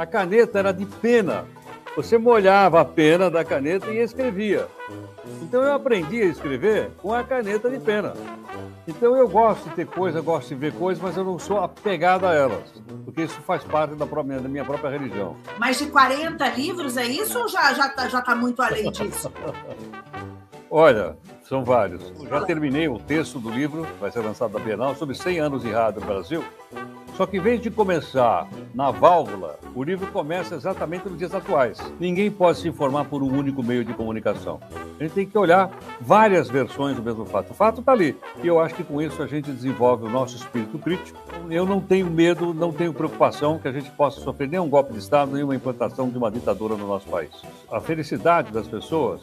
a caneta era de pena. Você molhava a pena da caneta e escrevia. Então eu aprendi a escrever com a caneta de pena. Então eu gosto de ter coisa, gosto de ver coisas, mas eu não sou apegado a elas, porque isso faz parte da, própria, da minha própria religião. Mais de 40 livros, é isso ou já está já tá, já tá muito além disso? Olha, são vários. Já terminei o texto do livro, vai ser lançado na Bienal, sobre 100 anos de rádio no Brasil. Só que em vez de começar na válvula, o livro começa exatamente nos dias atuais. Ninguém pode se informar por um único meio de comunicação. A gente tem que olhar várias versões do mesmo fato. O fato está ali. E eu acho que com isso a gente desenvolve o nosso espírito crítico. Eu não tenho medo, não tenho preocupação que a gente possa sofrer nenhum golpe de Estado, nenhuma implantação de uma ditadura no nosso país. A felicidade das pessoas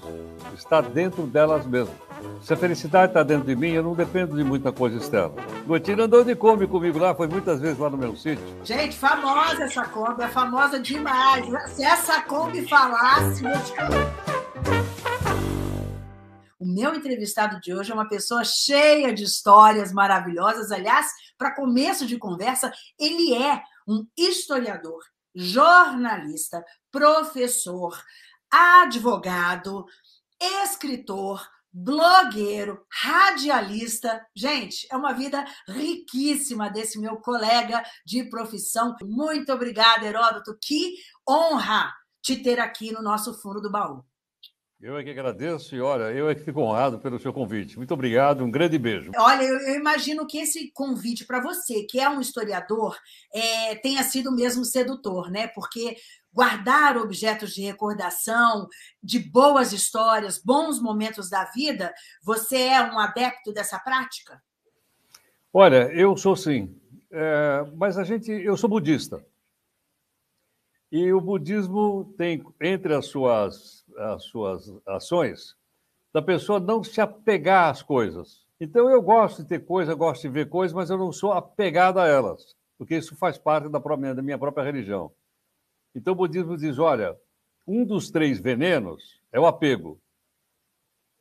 está dentro delas mesmas. Se a felicidade está dentro de mim, eu não dependo de muita coisa externa. Gotina andou de Kombi comigo lá, foi muitas vezes lá no meu sítio. Gente, famosa essa Kombi, é famosa demais. Se essa Kombi falasse. O meu entrevistado de hoje é uma pessoa cheia de histórias maravilhosas. Aliás, para começo de conversa, ele é um historiador, jornalista, professor, advogado, escritor, blogueiro, radialista. Gente, é uma vida riquíssima desse meu colega de profissão. Muito obrigada, Heródoto. Que honra te ter aqui no nosso fundo do baú. Eu é que agradeço e olha, eu é que fico honrado pelo seu convite. Muito obrigado, um grande beijo. Olha, eu, eu imagino que esse convite para você, que é um historiador, é, tenha sido mesmo sedutor, né? Porque guardar objetos de recordação, de boas histórias, bons momentos da vida, você é um adepto dessa prática? Olha, eu sou sim, é, mas a gente, eu sou budista. E o budismo tem entre as suas, as suas ações da pessoa não se apegar às coisas. Então eu gosto de ter coisa, gosto de ver coisas, mas eu não sou apegado a elas, porque isso faz parte da, minha própria religião. Então o budismo diz: olha, um dos três venenos é o apego.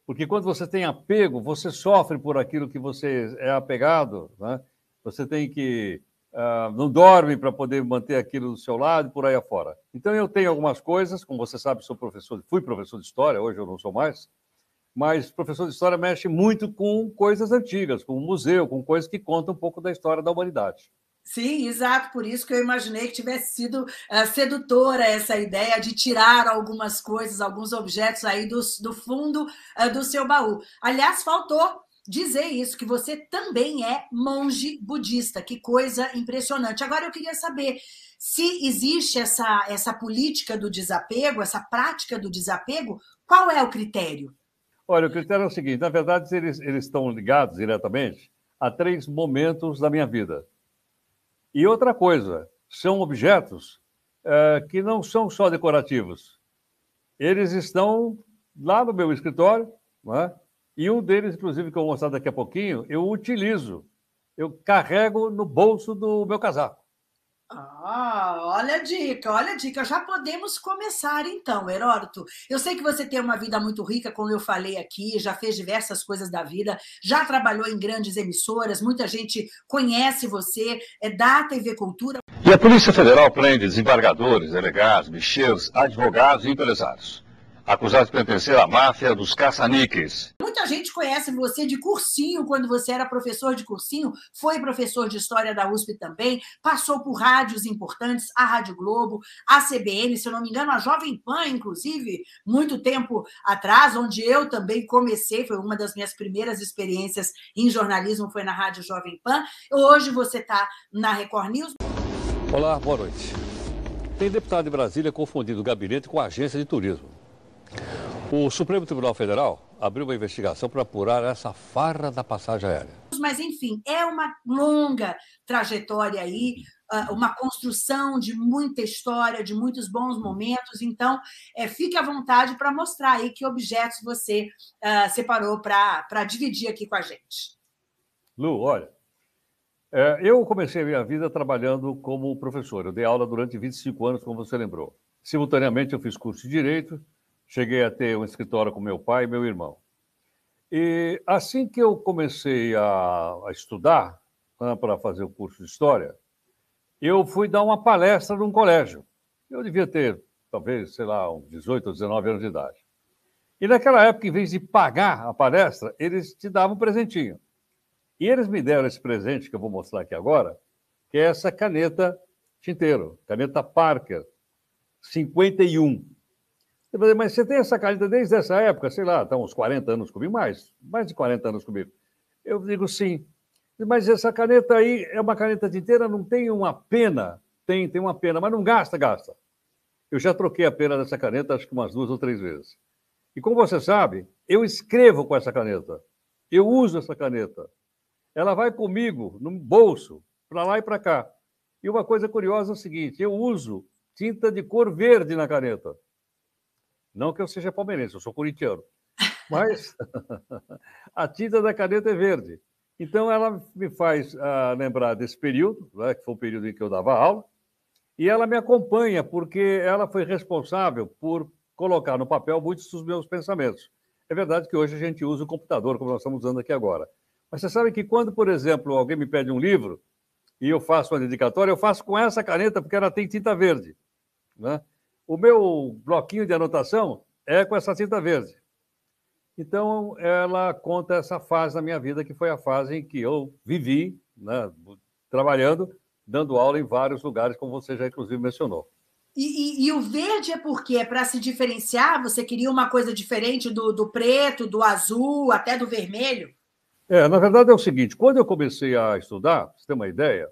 Porque quando você tem apego, você sofre por aquilo que você é apegado, né? você tem que. Uh, não dorme para poder manter aquilo do seu lado e por aí afora. Então eu tenho algumas coisas, como você sabe, sou professor, fui professor de história, hoje eu não sou mais, mas professor de história mexe muito com coisas antigas, com museu, com coisas que contam um pouco da história da humanidade. Sim, exato. Por isso que eu imaginei que tivesse sido uh, sedutora essa ideia de tirar algumas coisas, alguns objetos aí do, do fundo uh, do seu baú. Aliás, faltou dizer isso, que você também é monge budista. Que coisa impressionante. Agora eu queria saber se existe essa, essa política do desapego, essa prática do desapego, qual é o critério? Olha, o critério é o seguinte: na verdade, eles, eles estão ligados diretamente a três momentos da minha vida. E outra coisa, são objetos é, que não são só decorativos. Eles estão lá no meu escritório, é? e um deles, inclusive, que eu vou mostrar daqui a pouquinho, eu utilizo. Eu carrego no bolso do meu casaco. Ah, olha a dica, olha a dica. Já podemos começar então, Heródoto. Eu sei que você tem uma vida muito rica, como eu falei aqui, já fez diversas coisas da vida, já trabalhou em grandes emissoras, muita gente conhece você, é da TV Cultura. E a Polícia Federal prende desembargadores, delegados, bicheiros, advogados e empresários acusado de pertencer à máfia dos caça-níqueis. Muita gente conhece você de cursinho, quando você era professor de cursinho, foi professor de História da USP também, passou por rádios importantes, a Rádio Globo, a CBN, se eu não me engano, a Jovem Pan, inclusive, muito tempo atrás, onde eu também comecei, foi uma das minhas primeiras experiências em jornalismo, foi na Rádio Jovem Pan. Hoje você está na Record News. Olá, boa noite. Tem deputado de Brasília confundindo o gabinete com a agência de turismo. O Supremo Tribunal Federal abriu uma investigação para apurar essa farra da passagem aérea. Mas, enfim, é uma longa trajetória aí, ah, uma construção de muita história, de muitos bons momentos. Então, é, fique à vontade para mostrar aí que objetos você uh, separou para dividir aqui com a gente. Lu, olha, é, eu comecei a minha vida trabalhando como professor. Eu dei aula durante 25 anos, como você lembrou. Simultaneamente, eu fiz curso de Direito Cheguei a ter um escritório com meu pai e meu irmão. E assim que eu comecei a, a estudar né, para fazer o curso de História, eu fui dar uma palestra num colégio. Eu devia ter, talvez, sei lá, uns 18 ou 19 anos de idade. E naquela época, em vez de pagar a palestra, eles te davam um presentinho. E eles me deram esse presente que eu vou mostrar aqui agora, que é essa caneta tinteiro, caneta Parker, 51. Mas você tem essa caneta desde essa época, sei lá, está uns 40 anos comigo, mais, mais de 40 anos comigo. Eu digo sim. Mas essa caneta aí é uma caneta tinteira, não tem uma pena? Tem, tem uma pena, mas não gasta, gasta. Eu já troquei a pena dessa caneta acho que umas duas ou três vezes. E como você sabe, eu escrevo com essa caneta. Eu uso essa caneta. Ela vai comigo no bolso, para lá e para cá. E uma coisa curiosa é o seguinte: eu uso tinta de cor verde na caneta. Não que eu seja palmeirense, eu sou corintiano. Mas a tinta da caneta é verde. Então, ela me faz uh, lembrar desse período, né, que foi o período em que eu dava aula, e ela me acompanha, porque ela foi responsável por colocar no papel muitos dos meus pensamentos. É verdade que hoje a gente usa o computador, como nós estamos usando aqui agora. Mas você sabe que quando, por exemplo, alguém me pede um livro e eu faço uma dedicatória, eu faço com essa caneta, porque ela tem tinta verde. Né? O meu bloquinho de anotação é com essa tinta verde. Então, ela conta essa fase da minha vida, que foi a fase em que eu vivi, né, trabalhando, dando aula em vários lugares, como você já inclusive mencionou. E, e, e o verde é porque é para se diferenciar? Você queria uma coisa diferente do, do preto, do azul, até do vermelho? É, na verdade é o seguinte: quando eu comecei a estudar, para você ter uma ideia,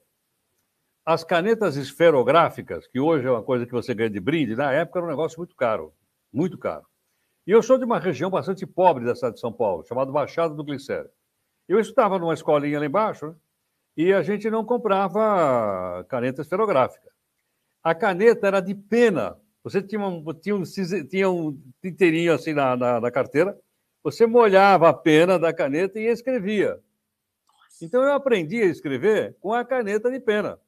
as canetas esferográficas, que hoje é uma coisa que você ganha de brinde, na época era um negócio muito caro, muito caro. E eu sou de uma região bastante pobre da cidade de São Paulo, chamada Baixada do Glicério. Eu estudava numa escolinha lá embaixo, né? e a gente não comprava caneta esferográfica. A caneta era de pena. Você tinha um, tinha um, tinha um tinteirinho assim na, na, na carteira, você molhava a pena da caneta e escrevia. Então eu aprendi a escrever com a caneta de pena.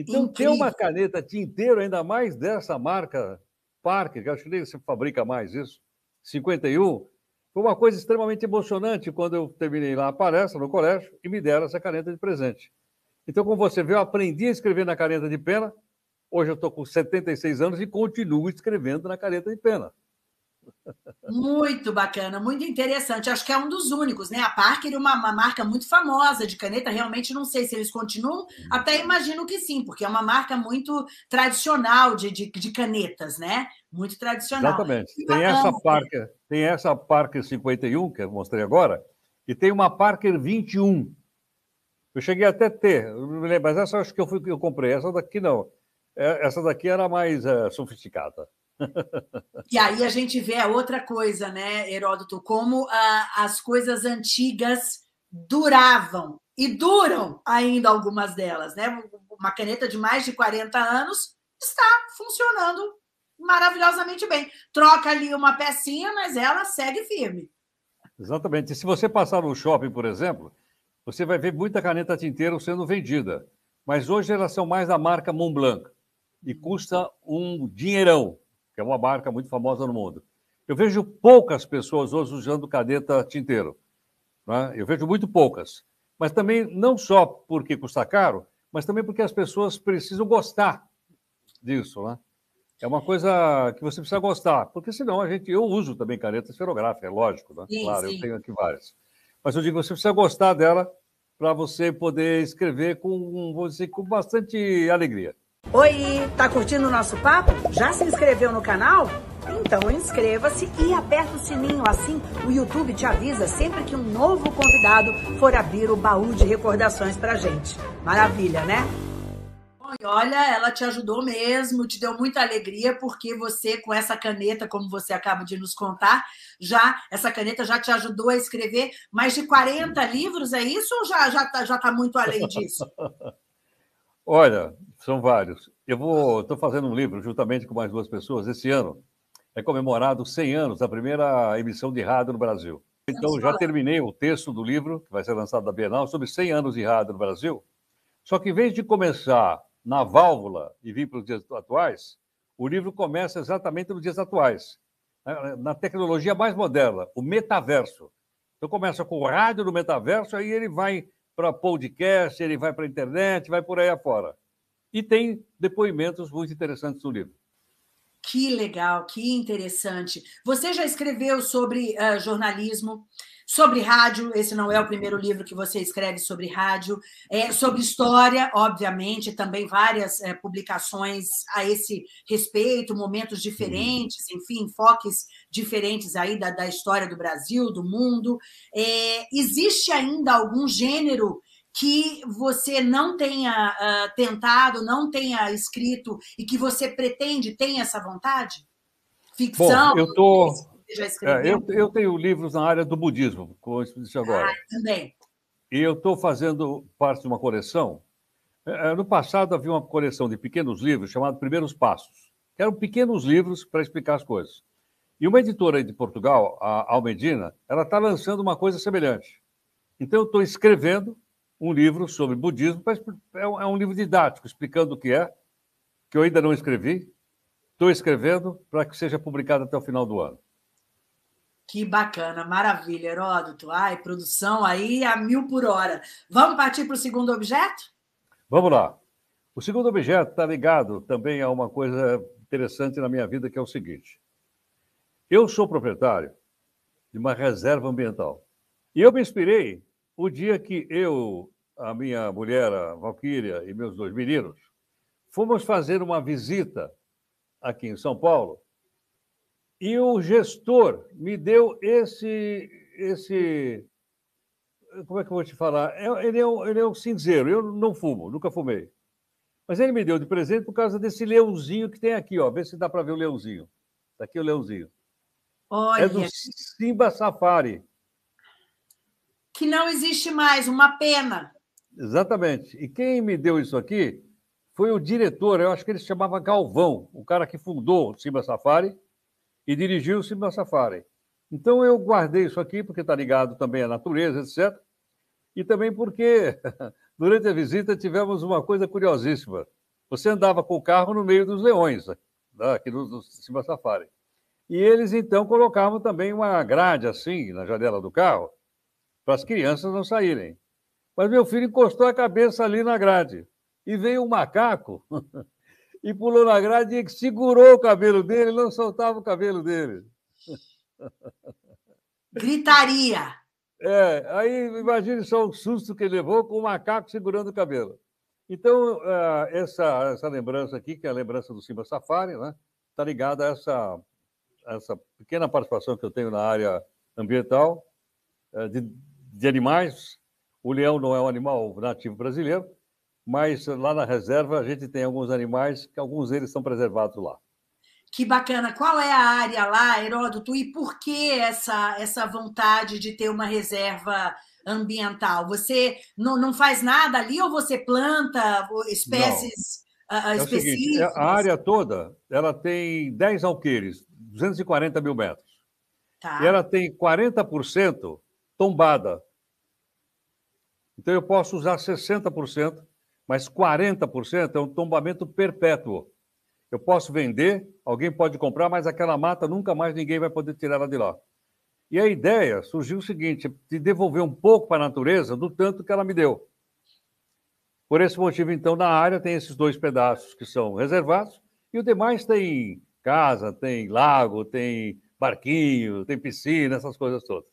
Então, Incrível. ter uma caneta tinteiro, ainda mais dessa marca Parker, que acho que nem se fabrica mais isso, 51, foi uma coisa extremamente emocionante quando eu terminei lá a palestra no colégio e me deram essa caneta de presente. Então, como você vê, eu aprendi a escrever na caneta de pena. Hoje eu estou com 76 anos e continuo escrevendo na caneta de pena. Muito bacana, muito interessante. Acho que é um dos únicos, né? A Parker é uma, uma, marca muito famosa de caneta. Realmente não sei se eles continuam, até imagino que sim, porque é uma marca muito tradicional de, de, de canetas, né? Muito tradicional. Exatamente. Tem essa, Parker, tem essa Parker 51, que eu mostrei agora, e tem uma Parker 21. Eu cheguei até a ter, mas essa acho que eu, fui, eu comprei. Essa daqui não. É, essa daqui era mais é, sofisticada. E aí a gente vê a outra coisa, né, Heródoto, como ah, as coisas antigas duravam e duram ainda algumas delas, né? Uma caneta de mais de 40 anos está funcionando maravilhosamente bem. Troca ali uma pecinha, mas ela segue firme. Exatamente. E se você passar no shopping, por exemplo, você vai ver muita caneta tinteiro sendo vendida. Mas hoje elas são mais da marca Montblanc e custa um dinheirão que é uma marca muito famosa no mundo. Eu vejo poucas pessoas hoje usando caneta tinteiro. Né? Eu vejo muito poucas. Mas também, não só porque custa caro, mas também porque as pessoas precisam gostar disso. Né? É uma coisa que você precisa gostar, porque senão a gente. Eu uso também caneta esferográfica, é lógico, né? Sim, claro, sim. eu tenho aqui várias. Mas eu digo, você precisa gostar dela para você poder escrever com, vou dizer, com bastante alegria. Oi, tá curtindo o nosso papo? Já se inscreveu no canal? Então inscreva-se e aperta o sininho, assim o YouTube te avisa sempre que um novo convidado for abrir o baú de recordações pra gente. Maravilha, né? olha, ela te ajudou mesmo, te deu muita alegria, porque você, com essa caneta, como você acaba de nos contar, já essa caneta já te ajudou a escrever mais de 40 livros, é isso ou já já tá, já tá muito além disso? Olha, são vários. Eu vou, estou fazendo um livro juntamente com mais duas pessoas. Esse ano é comemorado 100 anos da primeira emissão de rádio no Brasil. Então, já terminei o texto do livro, que vai ser lançado da Bienal, sobre 100 anos de rádio no Brasil. Só que, em vez de começar na válvula e vir para os dias atuais, o livro começa exatamente nos dias atuais, na tecnologia mais moderna, o metaverso. Então, começa com o rádio no metaverso, aí ele vai para podcast, ele vai para a internet, vai por aí afora. E tem depoimentos muito interessantes no livro. Que legal, que interessante. Você já escreveu sobre uh, jornalismo, sobre rádio, esse não é o primeiro livro que você escreve sobre rádio, é, sobre história, obviamente, também várias é, publicações a esse respeito, momentos diferentes, enfim, enfoques diferentes aí da, da história do Brasil, do mundo. É, existe ainda algum gênero que você não tenha uh, tentado, não tenha escrito e que você pretende, tem essa vontade? Ficção? Bom, eu escreveu? É, eu, eu, tenho livros na área do budismo, como eu disse agora. Ah, também. E eu estou fazendo parte de uma coleção. É, é, no passado havia uma coleção de pequenos livros chamada Primeiros Passos, que eram pequenos livros para explicar as coisas. E uma editora de Portugal, a Almedina, ela está lançando uma coisa semelhante. Então, eu estou escrevendo um livro sobre budismo, é, é um livro didático, explicando o que é, que eu ainda não escrevi. Estou escrevendo para que seja publicado até o final do ano. Que bacana, maravilha, Heródoto. Ai, produção aí a mil por hora. Vamos partir para o segundo objeto? Vamos lá. O segundo objeto está ligado também a uma coisa interessante na minha vida, que é o seguinte. Eu sou proprietário de uma reserva ambiental. E eu me inspirei o dia que eu, a minha mulher, a Valquíria, e meus dois meninos, fomos fazer uma visita aqui em São Paulo e o gestor me deu esse. esse como é que eu vou te falar? É, ele é, um, ele é um cinzeiro. Eu não fumo, nunca fumei. Mas ele me deu de presente por causa desse leãozinho que tem aqui, ó. Vê se dá para ver o leãozinho. Está aqui o leãozinho. Olha. É do Simba Safari. Que não existe mais, uma pena. Exatamente. E quem me deu isso aqui foi o diretor, eu acho que ele se chamava Galvão, o cara que fundou o Simba Safari e dirigiu-se no safari. Então eu guardei isso aqui porque está ligado também à natureza, etc. E também porque durante a visita tivemos uma coisa curiosíssima. Você andava com o carro no meio dos leões, né, aqui no, no Simba Safari. E eles então colocavam também uma grade assim na janela do carro para as crianças não saírem. Mas meu filho encostou a cabeça ali na grade e veio um macaco e pulou na grade e segurou o cabelo dele, não soltava o cabelo dele. Gritaria. É, aí imagine só o susto que ele levou com o macaco segurando o cabelo. Então, é, essa, essa lembrança aqui, que é a lembrança do Simba Safari, né, está ligada a essa, essa pequena participação que eu tenho na área ambiental é, de, de animais. O leão não é um animal nativo brasileiro, mas lá na reserva a gente tem alguns animais que alguns deles são preservados lá. Que bacana. Qual é a área lá, Heródoto, e por que essa, essa vontade de ter uma reserva ambiental? Você não, não faz nada ali ou você planta espécies uh, específicas? É seguinte, a área toda ela tem 10 alqueires, 240 mil metros. Tá. E ela tem 40% tombada. Então eu posso usar 60% mas 40% é um tombamento perpétuo. Eu posso vender, alguém pode comprar, mas aquela mata nunca mais ninguém vai poder tirar ela de lá. E a ideia surgiu o seguinte: de devolver um pouco para a natureza do tanto que ela me deu. Por esse motivo, então, na área tem esses dois pedaços que são reservados, e o demais tem casa, tem lago, tem barquinho, tem piscina, essas coisas todas.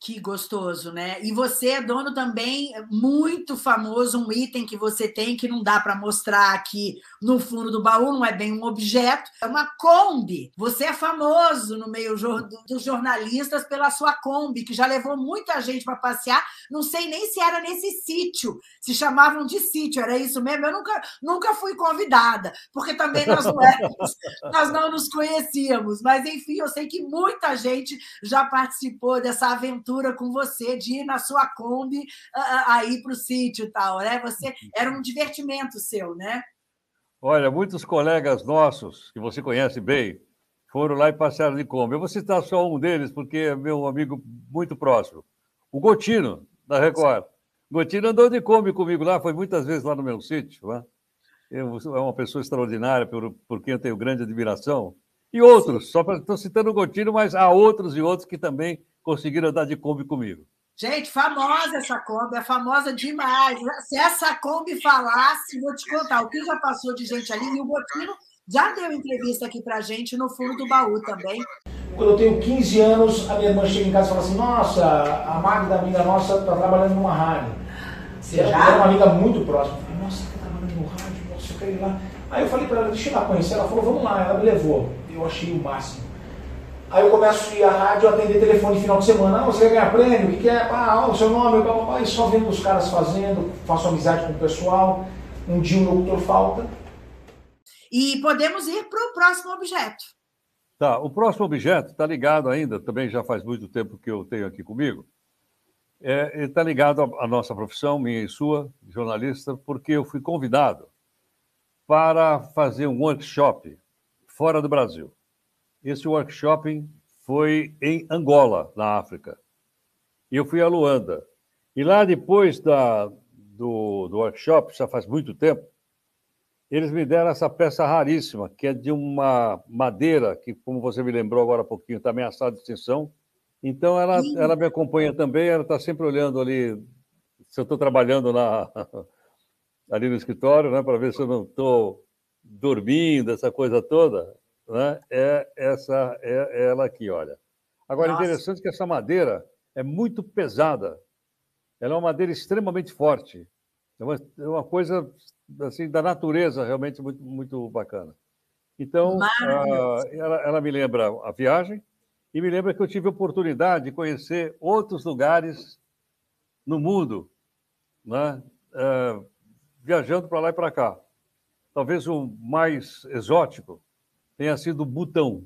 Que gostoso, né? E você é dono também muito famoso, um item que você tem que não dá para mostrar aqui no fundo do baú, não é bem um objeto, é uma Kombi. Você é famoso no meio dos jornalistas pela sua Kombi, que já levou muita gente para passear. Não sei nem se era nesse sítio, se chamavam de sítio, era isso mesmo? Eu nunca, nunca fui convidada, porque também nós não, éramos, nós não nos conhecíamos. Mas, enfim, eu sei que muita gente já participou dessa aventura aventura com você de ir na sua Kombi aí para o sítio e tal, né? Você era um divertimento seu, né? Olha, muitos colegas nossos, que você conhece bem, foram lá e passearam de Kombi. Eu vou citar só um deles, porque é meu amigo muito próximo. O Gotino, da Record. Gotino andou de Kombi comigo lá, foi muitas vezes lá no meu sítio. Né? Eu, é uma pessoa extraordinária, por, por quem eu tenho grande admiração. E outros, só estou citando o Gotino, mas há outros e outros que também conseguiram andar de Kombi comigo. Gente, famosa essa Kombi, é famosa demais. Se essa Kombi falasse, vou te contar o que já passou de gente ali. E o Botino já deu entrevista aqui pra gente no fundo do baú também. Quando eu tenho 15 anos, a minha irmã chega em casa e fala assim: Nossa, a Magda, amiga nossa, está trabalhando numa rádio. Já? Era uma amiga muito próxima. Eu falei, Nossa, está trabalhando no rádio, nossa, eu quero ir lá. Aí eu falei para ela: Deixa eu ir lá conhecer. Ela falou: Vamos lá. Ela me levou. Eu achei o máximo. Aí eu começo a ir à rádio, atender telefone final de semana. Ah, você quer ganhar prêmio? O que, que é? Ah, o seu nome, blá, e só vendo os caras fazendo, faço amizade com o pessoal. Um dia o locutor falta. E podemos ir para o próximo objeto. Tá, o próximo objeto está ligado ainda, também já faz muito tempo que eu tenho aqui comigo. É, está ligado à nossa profissão, minha e sua, jornalista, porque eu fui convidado para fazer um workshop fora do Brasil. Esse workshop foi em Angola, na África. Eu fui a Luanda. E lá, depois da, do, do workshop, já faz muito tempo, eles me deram essa peça raríssima, que é de uma madeira, que, como você me lembrou agora há pouquinho, está ameaçada de extinção. Então, ela, ela me acompanha também, ela está sempre olhando ali, se eu estou trabalhando na, ali no escritório, né, para ver se eu não estou dormindo, essa coisa toda né, é essa é ela aqui, olha. Agora, Nossa. interessante que essa madeira é muito pesada. Ela é uma madeira extremamente forte. É uma, é uma coisa assim da natureza realmente muito, muito bacana. Então, uh, ela, ela me lembra a viagem e me lembra que eu tive a oportunidade de conhecer outros lugares no mundo, né? Uh, viajando para lá e para cá. Talvez o mais exótico tenha sido Butão.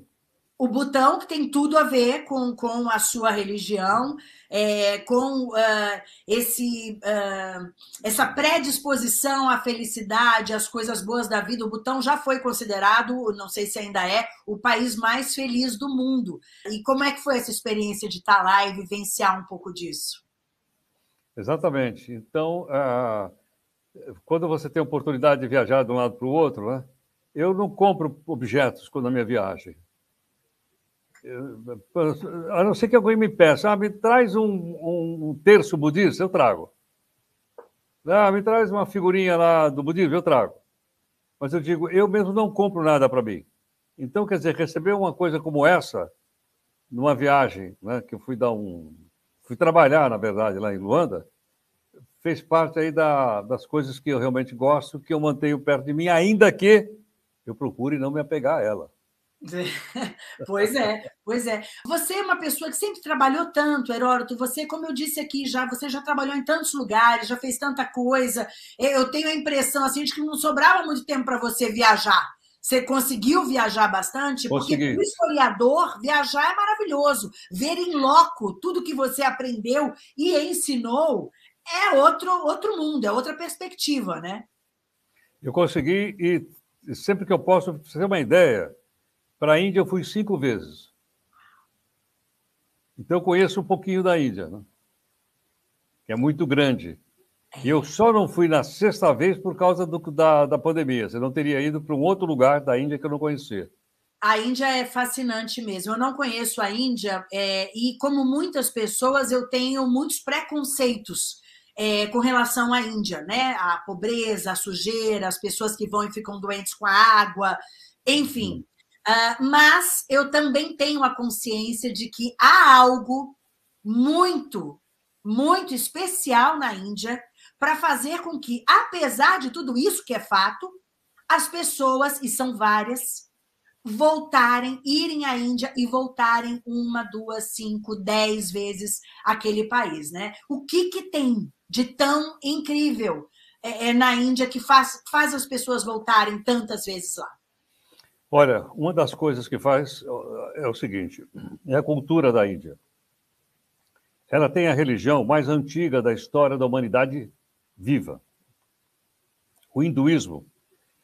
O Butão, que tem tudo a ver com, com a sua religião, é, com uh, esse, uh, essa predisposição à felicidade, às coisas boas da vida. O Butão já foi considerado, não sei se ainda é, o país mais feliz do mundo. E como é que foi essa experiência de estar lá e vivenciar um pouco disso? Exatamente. Então, uh, quando você tem a oportunidade de viajar de um lado para o outro, né? Eu não compro objetos quando a minha viagem. a não ser que alguém me peça, ah, me traz um, um, um terço budista, eu trago. Ah, me traz uma figurinha lá do budismo, eu trago. Mas eu digo, eu mesmo não compro nada para mim. Então, quer dizer, receber uma coisa como essa, numa viagem, né, que eu fui dar um. fui trabalhar, na verdade, lá em Luanda, fez parte aí da, das coisas que eu realmente gosto, que eu mantenho perto de mim, ainda que eu procure não me apegar a ela. Pois é, pois é. Você é uma pessoa que sempre trabalhou tanto, Heródoto. Você, como eu disse aqui já, você já trabalhou em tantos lugares, já fez tanta coisa. Eu tenho a impressão assim de que não sobrava muito tempo para você viajar. Você conseguiu viajar bastante? Consegui. Porque para o historiador, viajar é maravilhoso. Ver em loco tudo que você aprendeu e ensinou é outro, outro mundo, é outra perspectiva, né? Eu consegui e sempre que eu posso, para você ter uma ideia, para a Índia eu fui cinco vezes. Então eu conheço um pouquinho da Índia, né? que é muito grande. E eu só não fui na sexta vez por causa do, da, da pandemia. Você não teria ido para um outro lugar da Índia que eu não conhecia. A Índia é fascinante mesmo. Eu não conheço a Índia é, e, como muitas pessoas, eu tenho muitos preconceitos é, com relação à Índia, né? A pobreza, a sujeira, as pessoas que vão e ficam doentes com a água, enfim. Uh, mas eu também tenho a consciência de que há algo muito, muito especial na Índia para fazer com que, apesar de tudo isso que é fato, as pessoas, e são várias, voltarem, irem à Índia e voltarem uma, duas, cinco, dez vezes aquele país, né? O que que tem de tão incrível é, é, na Índia que faz, faz as pessoas voltarem tantas vezes lá? Olha, uma das coisas que faz é o seguinte: é a cultura da Índia. Ela tem a religião mais antiga da história da humanidade viva. O hinduísmo,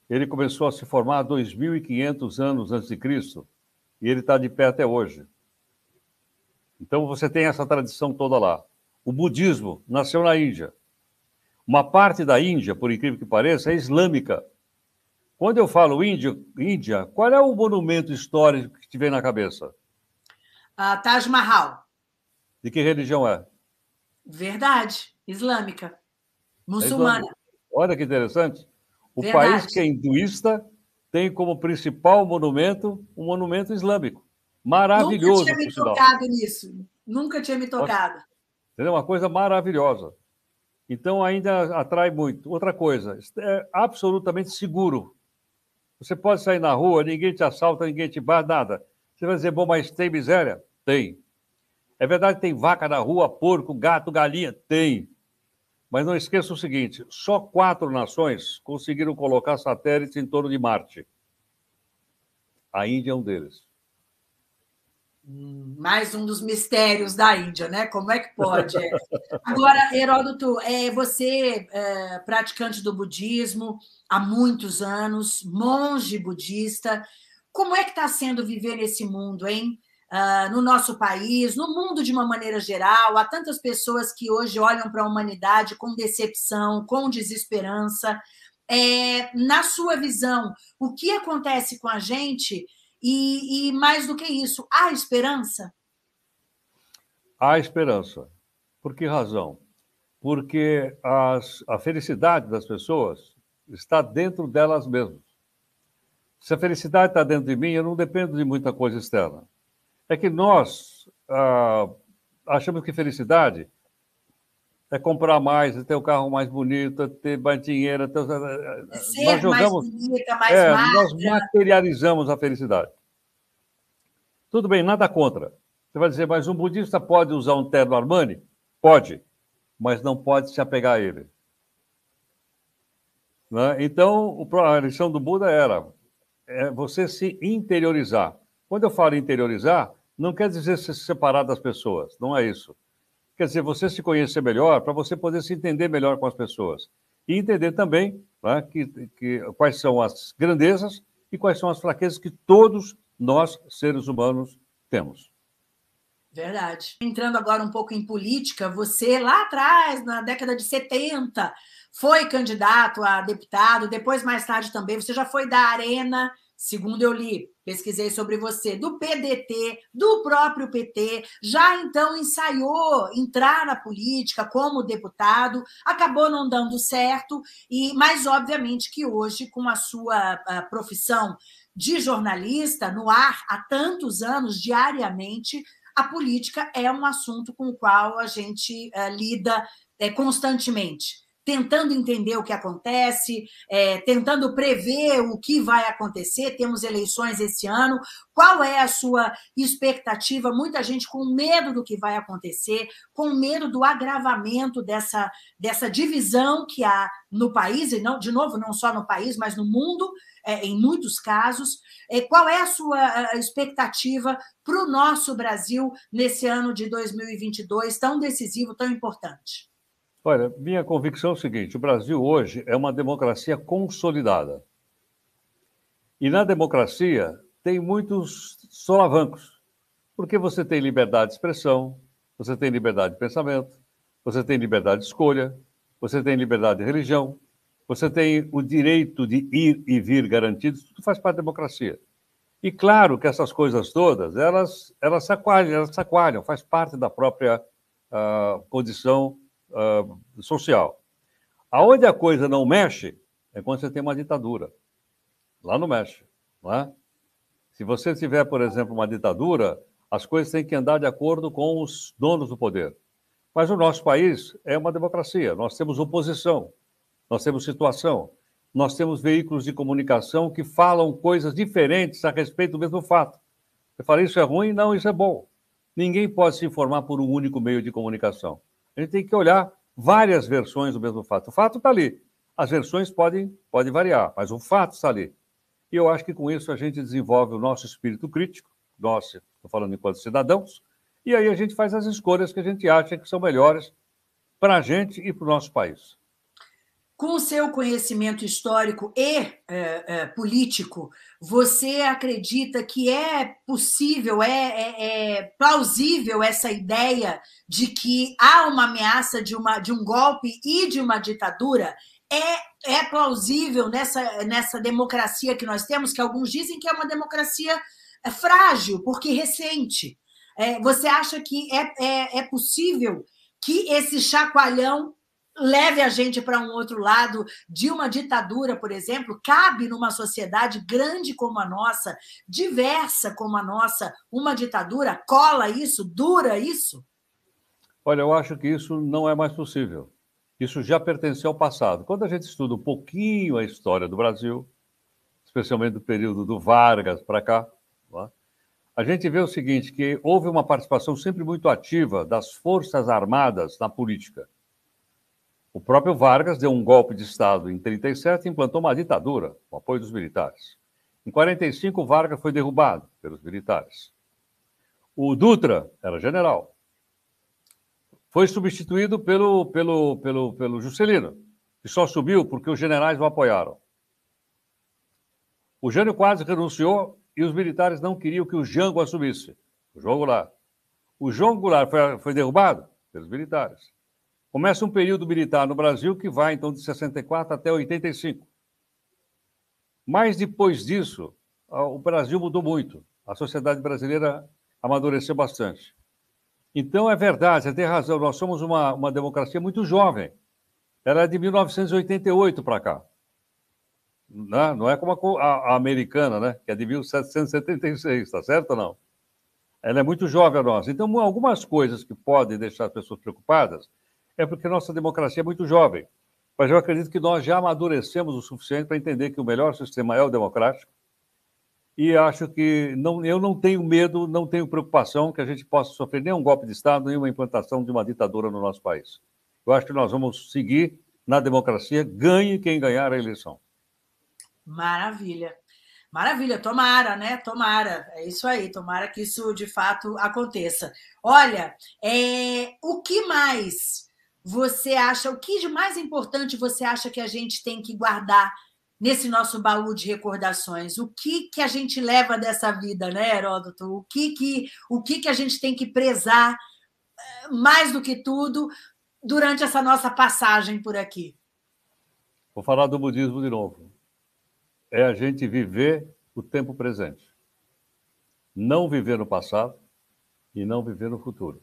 ele começou a se formar 2.500 anos antes de Cristo e ele está de pé até hoje. Então você tem essa tradição toda lá. O budismo nasceu na Índia. Uma parte da Índia, por incrível que pareça, é islâmica. Quando eu falo Índia, Índia qual é o monumento histórico que te vem na cabeça? Uh, Taj Mahal. De que religião é? Verdade. Islâmica. Muçulmana. É Olha que interessante. O Verdade. país que é hinduísta tem como principal monumento um monumento islâmico. Maravilhoso. Nunca tinha me tocado nisso. Nunca tinha me tocado. É uma coisa maravilhosa. Então, ainda atrai muito. Outra coisa, é absolutamente seguro. Você pode sair na rua, ninguém te assalta, ninguém te bate, nada. Você vai dizer, bom, mas tem miséria? Tem. É verdade que tem vaca na rua, porco, gato, galinha? Tem. Mas não esqueça o seguinte: só quatro nações conseguiram colocar satélites em torno de Marte. A Índia é um deles. Mais um dos mistérios da Índia, né? Como é que pode? Agora, Heródoto, é, você é praticante do budismo há muitos anos, monge budista. Como é que está sendo viver nesse mundo, hein? uh, no nosso país, no mundo de uma maneira geral. Há tantas pessoas que hoje olham para a humanidade com decepção, com desesperança. É, na sua visão, o que acontece com a gente? E, e mais do que isso, há esperança? Há esperança. Por que razão? Porque as, a felicidade das pessoas está dentro delas mesmas. Se a felicidade está dentro de mim, eu não dependo de muita coisa externa é que nós ah, achamos que felicidade é comprar mais, é ter o um carro mais bonito, é ter mais dinheiro. É ter... Ser nós jogamos, mais bonita, mais é, Nós materializamos a felicidade. Tudo bem, nada contra. Você vai dizer, mas um budista pode usar um terno Armani? Pode, mas não pode se apegar a ele. Né? Então, a lição do Buda era é você se interiorizar. Quando eu falo interiorizar, não quer dizer se separar das pessoas, não é isso. Quer dizer, você se conhecer melhor para você poder se entender melhor com as pessoas. E entender também né, que, que, quais são as grandezas e quais são as fraquezas que todos nós, seres humanos, temos. Verdade. Entrando agora um pouco em política, você lá atrás, na década de 70, foi candidato a deputado, depois, mais tarde também, você já foi da Arena segundo eu li, pesquisei sobre você, do PDT, do próprio PT, já então ensaiou entrar na política como deputado, acabou não dando certo, e mas obviamente que hoje, com a sua a profissão de jornalista no ar há tantos anos, diariamente, a política é um assunto com o qual a gente uh, lida uh, constantemente tentando entender o que acontece, é, tentando prever o que vai acontecer. Temos eleições esse ano. Qual é a sua expectativa? Muita gente com medo do que vai acontecer, com medo do agravamento dessa, dessa divisão que há no país, e não, de novo, não só no país, mas no mundo, é, em muitos casos. É, qual é a sua expectativa para o nosso Brasil nesse ano de 2022, tão decisivo, tão importante? Olha, minha convicção é o seguinte: o Brasil hoje é uma democracia consolidada. E na democracia tem muitos solavancos, porque você tem liberdade de expressão, você tem liberdade de pensamento, você tem liberdade de escolha, você tem liberdade de religião, você tem o direito de ir e vir garantido, tudo faz parte da democracia. E claro que essas coisas todas, elas, elas, sacoalham, elas sacoalham, faz parte da própria uh, condição uh, social. Aonde a coisa não mexe é quando você tem uma ditadura. Lá não mexe, não é? Se você tiver, por exemplo, uma ditadura, as coisas têm que andar de acordo com os donos do poder. Mas o nosso país é uma democracia. Nós temos oposição, nós temos situação, nós temos veículos de comunicação que falam coisas diferentes a respeito do mesmo fato. Você fala, isso é ruim? Não, isso é bom. Ninguém pode se informar por um único meio de comunicação. A gente tem que olhar várias versões do mesmo fato. O fato está ali. As versões podem, podem variar, mas o fato está ali. E eu acho que com isso a gente desenvolve o nosso espírito crítico, nós, estou falando enquanto cidadãos, e aí a gente faz as escolhas que a gente acha que são melhores para a gente e para o nosso país com o seu conhecimento histórico e é, é, político, você acredita que é possível, é, é, é, plausível essa ideia de que há uma ameaça de, uma, de um golpe e de uma ditadura? É, é plausível nessa, nessa democracia que nós temos, que alguns dizem que é uma democracia é, frágil, porque recente. você acha que é, é, é possível que esse chacoalhão leve a gente para um outro lado de uma ditadura, por exemplo, cabe numa sociedade grande como a nossa, diversa como a nossa, uma ditadura? Cola isso? Dura isso? Olha, eu acho que isso não é mais possível. Isso já pertenceu ao passado. Quando a gente estuda um pouquinho a história do Brasil, especialmente do período do Vargas para cá, a gente vê o seguinte, que houve uma participação sempre muito ativa das Forças Armadas na política. O próprio Vargas deu um golpe de Estado em 37 e implantou uma ditadura, com apoio dos militares. Em 45, Vargas foi derrubado pelos militares. O Dutra era general. Foi substituído pelo, pelo, pelo, pelo Juscelino, que só subiu porque os generais o apoiaram. O Jânio quase renunciou e os militares não queriam que o Jango assumisse, o João Goulart. O João Goulart foi, foi derrubado pelos militares. Começa um período militar no Brasil que vai, então, de 64 até 85. Mas depois disso, o Brasil mudou muito. A sociedade brasileira amadureceu bastante. Então, é verdade, você tem razão, nós somos uma, uma democracia muito jovem. Ela é de 1988 para cá. Não, não é como a, a, americana, né? que é de 1776, está certo ou não? Ela é muito jovem a nossa. Então, algumas coisas que podem deixar as pessoas preocupadas é porque nossa democracia é muito jovem. Mas eu acredito que nós já amadurecemos o suficiente para entender que o melhor sistema é o democrático. E acho que não, eu não tenho medo, não tenho preocupação que a gente possa sofrer nenhum golpe de Estado, nenhuma implantação de uma ditadura no nosso país. Eu acho que nós vamos seguir na democracia, ganhe quem ganhar a eleição. Maravilha. Maravilha, tomara, né? Tomara. É isso aí, tomara que isso de fato aconteça. Olha, é... o que mais você acha, o que de mais importante você acha que a gente tem que guardar nesse nosso baú de recordações? O que que a gente leva dessa vida, né, Heródoto? O que que, o que, que a gente tem que prezar eh, mais do que tudo durante essa nossa passagem por aqui? Vou falar do budismo de novo. É a gente viver o tempo presente. Não viver no passado e não viver no futuro.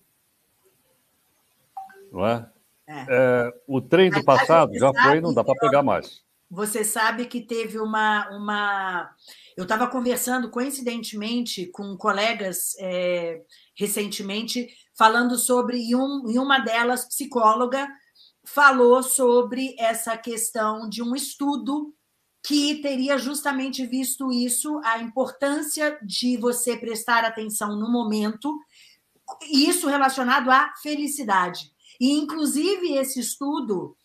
Não é? É. É, o trem do passado já foi, não dá para pegar mais. Você sabe que teve uma. uma... Eu estava conversando, coincidentemente, com colegas é, recentemente, falando sobre, e, um, e uma delas, psicóloga, falou sobre essa questão de um estudo que teria justamente visto isso, a importância de você prestar atenção no momento, isso relacionado à felicidade. E, inclusive, esse estudo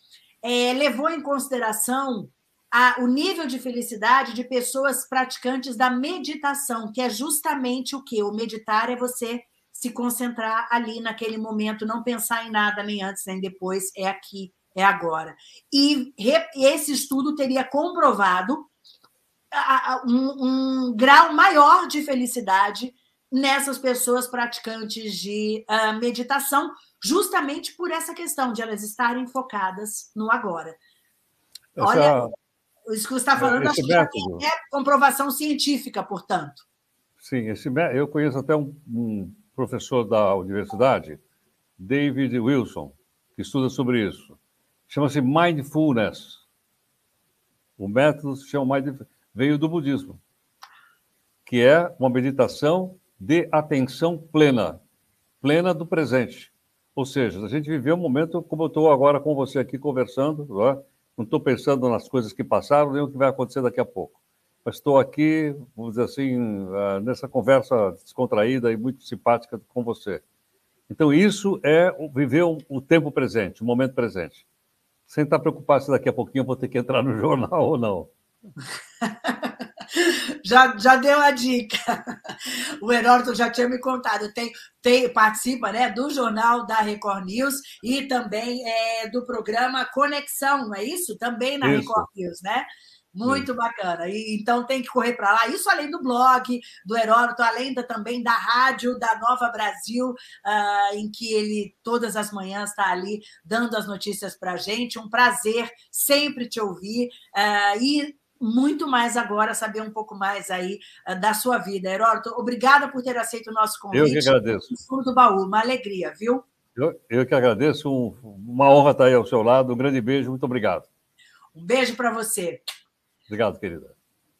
é, levou em consideração a, o nível de felicidade de pessoas praticantes da meditação, que é justamente o que? O meditar é você se concentrar ali naquele momento, não pensar em nada nem antes nem depois, é aqui, é agora. E re, esse estudo teria comprovado a, a, um, um, grau maior de felicidade nessas pessoas praticantes de uh, meditação, justamente por essa questão de elas estarem focadas no agora. Essa, Olha, isso que você está falando acho método, que é comprovação científica, portanto. Sim, esse, eu conheço até um, um professor da universidade, David Wilson, que estuda sobre isso. Chama-se Mindfulness. O método se chama Mindfulness, veio do budismo, que é uma meditação de atenção plena, plena do presente. Ou seja, a gente viveu um momento como eu estou agora com você aqui conversando, não é? estou pensando nas coisas que passaram nem o que vai acontecer daqui a pouco. Mas estou aqui, vamos dizer assim, ah, nessa conversa descontraída e muito simpática com você. Então, isso é viver o tempo presente, o momento presente. Sem estar preocupado se daqui a pouquinho eu vou ter que entrar no jornal ou não. já, já deu a dica. O Heródoto já tinha me contado. Tem, tem, participa né, do jornal da Record News e também é, do programa Conexão, não é isso? Também na isso. Record News, né? Muito Sim. bacana. E, então tem que correr para lá. Isso além do blog do Heródoto, além da, também da rádio da Nova Brasil, uh, em que ele todas as manhãs está ali dando as notícias para a gente. Um prazer sempre te ouvir. Uh, e muito mais agora, saber um pouco mais aí uh, da sua vida. Heródoto, obrigada por ter aceito o nosso convite. Eu que agradeço. No fundo do baú, uma alegria, viu? Eu, eu que agradeço, um, uma honra estar aí ao seu lado. Um grande beijo, muito obrigado. Um beijo para você. Obrigado, querida.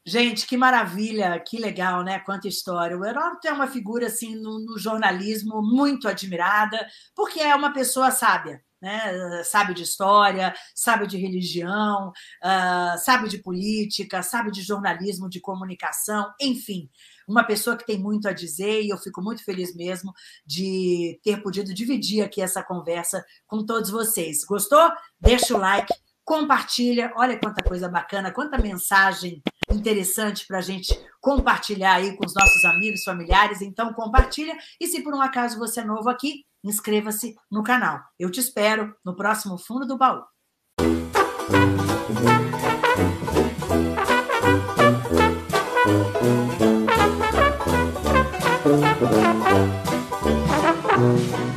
Gente, que maravilha, que legal, né? Quanta história. O Heródoto é uma figura assim no, no jornalismo muito admirada, porque é uma pessoa sábia, né? sabe de história, sabe de religião, uh, sabe de política, sabe de jornalismo, de comunicação, enfim, uma pessoa que tem muito a dizer e eu fico muito feliz mesmo de ter podido dividir aqui essa conversa com todos vocês. Gostou? Deixa o like, compartilha, olha quanta coisa bacana, quanta mensagem interessante para a gente compartilhar aí com os nossos amigos, familiares. Então, compartilha. E se por um acaso você é novo aqui, inscreva-se no canal. Eu te espero no próximo Fundo do Baú. Thank